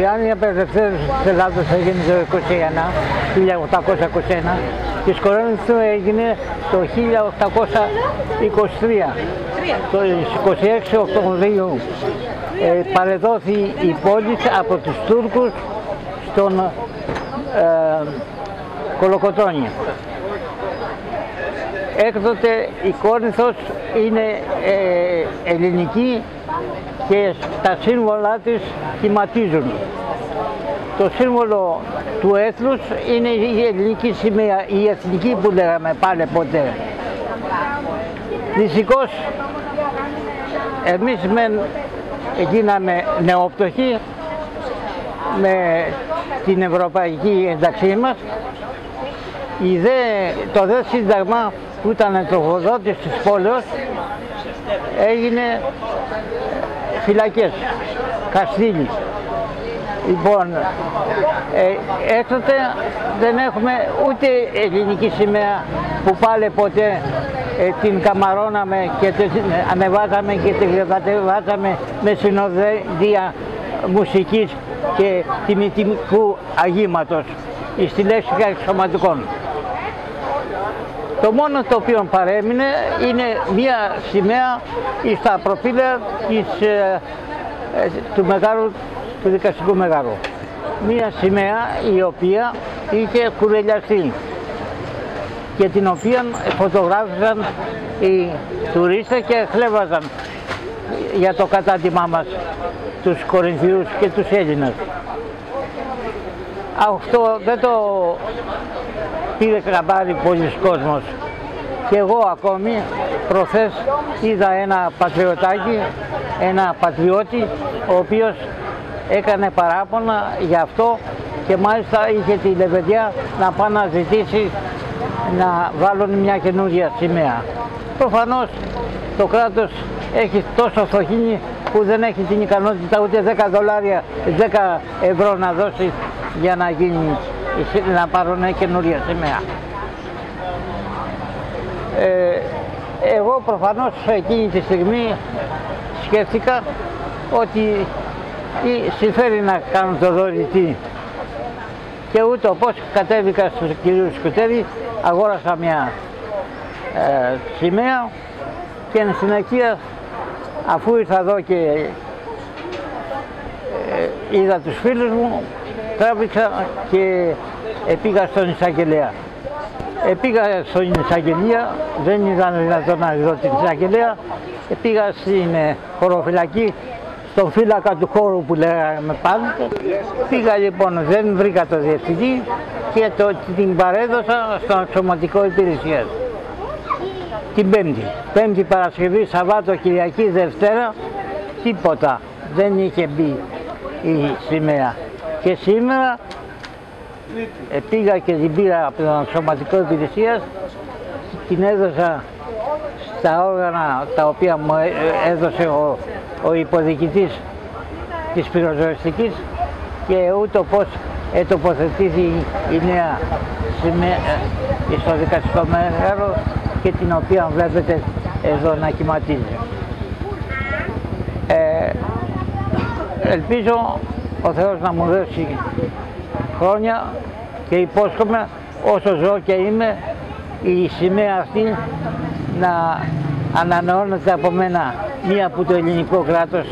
Η Άννη Απελευθέρωση της Ελλάδος έγινε το 21, 1821 και η του έγινε το 1823. Το 26 Οκτωβρίου ε, παρεδόθη η πόλη από τους Τούρκους στον ε, Κολοκοτρώνη. Έκτοτε η Κόρινθος είναι ε, ελληνική και τα σύμβολά της κυματίζουν. Το σύμβολο του έθνους είναι η ελληνική σημαία, η εθνική που λέγαμε πάλι ποτέ. Δυστυχώς εμείς μεν γίναμε νεόπτωχοι με την ευρωπαϊκή ενταξή μας. Η δε, το δε σύνταγμα που ήταν τροφοδότης της πόλεως έγινε φυλακές, καστήλι. Λοιπόν, ε, έκτοτε δεν έχουμε ούτε ελληνική σημαία που πάλι ποτέ ε, την καμαρώναμε και την ανεβάζαμε και την κατεβάζαμε με συνοδεία μουσικής και τιμητικού αγήματος στη λέξη εξωματικών. Το μόνο το οποίο παρέμεινε είναι μία σημαία στα προφίλια της, ε, ε, του, μεγάλου, του δικαστικού μεγάλου. Μία σημαία η οποία είχε κουρελιαστεί και την οποία φωτογράφησαν οι τουρίστες και χλέβαζαν για το κατάτιμά μας τους Κορινθίους και τους Έλληνες. Αυτό δεν το πήρε καμπάρι πολλοί κόσμος. Και εγώ ακόμη προχθές είδα ένα πατριωτάκι, ένα πατριώτη, ο οποίος έκανε παράπονα για αυτό και μάλιστα είχε τη λεβεδιά να πάει να ζητήσει να βάλουν μια καινούργια σημαία. Προφανώς το κράτος έχει τόσο φτωχύνει που δεν έχει την ικανότητα ούτε 10 δολάρια, 10 ευρώ να δώσει για να γίνει, να πάρουν καινούρια σημαία. Ε, εγώ προφανώς εκείνη τη στιγμή σκέφτηκα ότι συμφέρει να κάνω το δωρητή και ούτω πώς κατέβηκα στους κυρίους Σκουτέρη, αγόρασα μια ε, σημαία και εν συνεχεία αφού ήρθα εδώ και ε, είδα τους φίλους μου, τράβηξα και πήγα στον εισαγγελέα. Πήγα στον εισαγγελία, δεν ήταν δυνατόν να δω την εισαγγελέα, πήγα στην ε, χωροφυλακή, στον φύλακα του χώρου που λέγαμε πάνω. Πήγα λοιπόν, δεν βρήκα το διευθυντή και το, την παρέδωσα στον σωματικό υπηρεσία την Πέμπτη. Πέμπτη Παρασκευή, Σαββάτο, Κυριακή, Δευτέρα, τίποτα. Δεν είχε μπει η σημαία. Και σήμερα ε, πήγα και την πήρα από τον σωματικό υπηρεσίας, την έδωσα στα όργανα τα οποία μου ε, έδωσε ο, ο υποδιοικητής της πυροσβεστικής και ούτω πώς ετοποθετήθη η νέα σημαία ε, στο δικαστικό μέγαρο και την οποία βλέπετε εδώ να κυματίζει. Ε, ελπίζω ο Θεός να μου δώσει χρόνια και υπόσχομαι όσο ζω και είμαι η σημαία αυτή να ανανεώνεται από μένα μία που το ελληνικό κράτος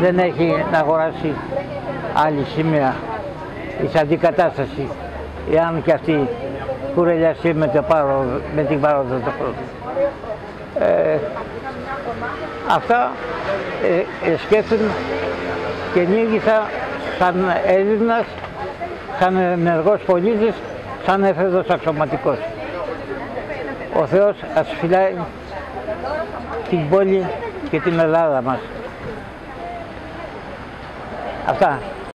δεν έχει να αγοράσει άλλη σημαία εις αντικατάστασης εάν και αυτή κουρελιαστεί με, το πάρο, με την πάροδο του πρώτου. Ε, αυτά ε, ε, σκέφτομαι και νίγησα σαν Έλληνας, σαν ενεργός πολίτης, σαν έφεδος αξιωματικός. Ο Θεός ας φυλάει την πόλη και την Ελλάδα μας. Αυτά.